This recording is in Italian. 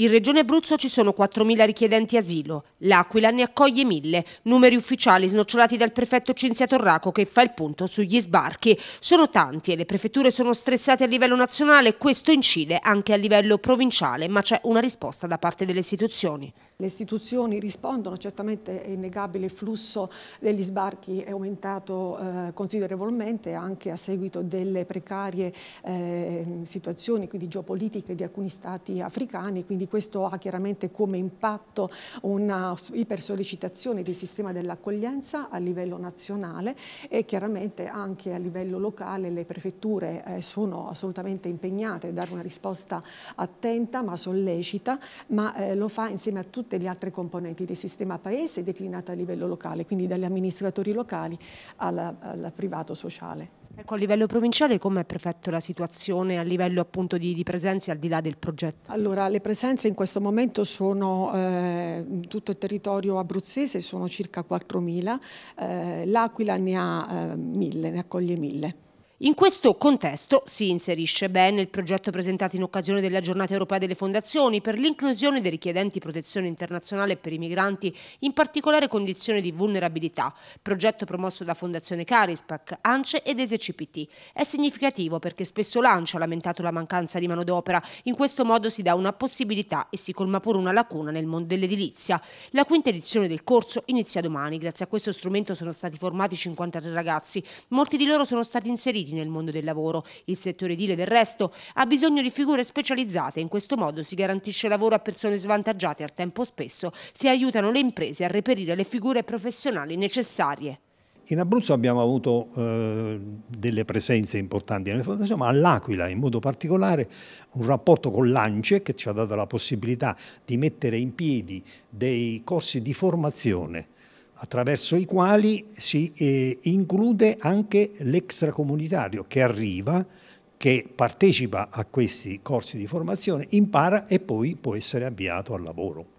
In Regione Abruzzo ci sono 4.000 richiedenti asilo. L'Aquila ne accoglie 1.000, numeri ufficiali snocciolati dal prefetto Cinzia Torraco che fa il punto sugli sbarchi. Sono tanti e le prefetture sono stressate a livello nazionale, questo incide anche a livello provinciale, ma c'è una risposta da parte delle istituzioni. Le istituzioni rispondono, certamente è innegabile il flusso degli sbarchi è aumentato eh, considerevolmente anche a seguito delle precarie eh, situazioni quindi geopolitiche di alcuni stati africani, quindi questo ha chiaramente come impatto una ipersollecitazione del sistema dell'accoglienza a livello nazionale e chiaramente anche a livello locale le prefetture eh, sono assolutamente impegnate a dare una risposta attenta ma sollecita, ma eh, lo fa insieme a tutti tutte le altre componenti del sistema paese declinata a livello locale, quindi dagli amministratori locali al, privato sociale. Ecco, a livello provinciale come è prefetto la situazione a livello appunto di, di, presenze al di là del progetto? Allora, le presenze in questo momento sono eh, in tutto il territorio abruzzese, sono circa 4.000, eh, l'Aquila ne ha eh, 1.000, ne accoglie 1.000. In questo contesto si inserisce bene il progetto presentato in occasione della giornata europea delle fondazioni per l'inclusione dei richiedenti protezione internazionale per i migranti in particolare condizioni di vulnerabilità, progetto promosso da Fondazione Carispac, ANCE ed ESCPT. È significativo perché spesso l'ANCE ha lamentato la mancanza di manodopera, in questo modo si dà una possibilità e si colma pure una lacuna nel mondo dell'edilizia. La quinta edizione del corso inizia domani, grazie a questo strumento sono stati formati 53 ragazzi, molti di loro sono stati inseriti inseriti nel mondo del lavoro. Il settore edile del resto ha bisogno di figure specializzate, in questo modo si garantisce lavoro a persone svantaggiate al tempo stesso si aiutano le imprese a reperire le figure professionali necessarie. In Abruzzo abbiamo avuto eh, delle presenze importanti nelle fondazioni, ma all'Aquila in modo particolare un rapporto con l'ANCE che ci ha dato la possibilità di mettere in piedi dei corsi di formazione attraverso i quali si eh, include anche l'extracomunitario che arriva, che partecipa a questi corsi di formazione, impara e poi può essere avviato al lavoro.